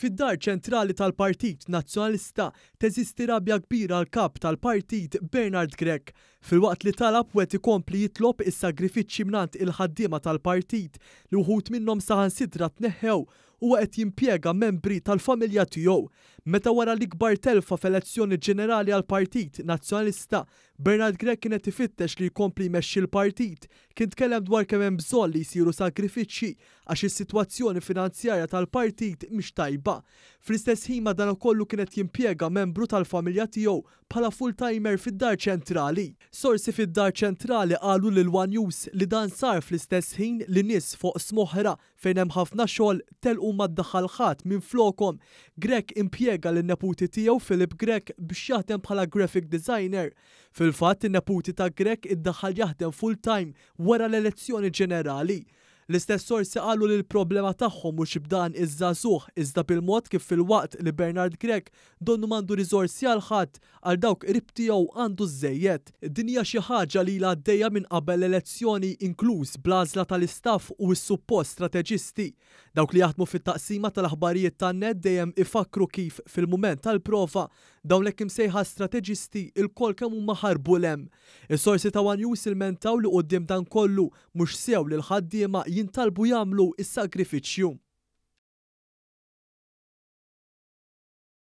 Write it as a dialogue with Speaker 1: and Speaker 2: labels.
Speaker 1: Fid-Dar Ċentrali tal-Partit Nazzjonalista teżisti rabja kbira għall-Kap tal-Partit Bernard Grech. Filwaqt li talab wegħed ikompli jitlob is-sagrifiċċji mingħand il-ħaddiema tal-Partit li wħud minnhom saħansitra tneħħew, huwa qed jimpjega membri tal-familja tiegħu. Meta wara l-ikbar telfa f'elezzjoni ġenerali għall-Partit Nazzjonalista Bernard Grech kien qed ifittex li jkompli jmexxi l-partit. Kien tkellem dwar kemm hemm bżonn li jsiru sagrifiċċji għax is-sitwazzjoni finanzjarja tal-partit mhix tajba. Fl-istess ħin madanakollu kien qed jimpjega membru tal-familja tiegħu bħala full-timer fid-Dar Ċentrali. Sorsi fid-Dar Ċentrali qalu lil one News li dan sar fl-istess ħin li nies f'oqsma oħra Fejn hemm ħafna xogħol, telqu ma ddaħħal ħadd minflokhom. Grech impjega lin-neputi tiegħu Philip Grech biex jaħdem bħala graphic designer. Fil-fatt, in-neputi ta' Grech iddaħħal jaħdem full-time wara l-elezzjoni ġenerali. L-istess sorsi qalu li l-problema tagħhom mhux b'dan iż-żagħżugħ iżda bil-mod kif filwaqt li Bernard Grech Donnu m'għandu riżorsi għal ħadd, għal dawk qrib tiegħu għandu żżejjed. Din hija xi ħaġa li ilha għaddejja minn qabel l-elezzjoni inkluż bl-għażla tal-istaff u s-suppost strateġisti. Dawk li jaħdmu fit-taqsima tal-aħbarijiet tan-net dejjem ifakkru kif fil-mument tal-prova dawn l-hekk imsejħa strateġisti lkoll kemm huma ħarbu 'l hemm. Is-sorsi ta' one News ilmentaw li quddiem dan kollu mhux sew li l-ħaddiema jintalbu jagħmlu s-sagrifiċċju.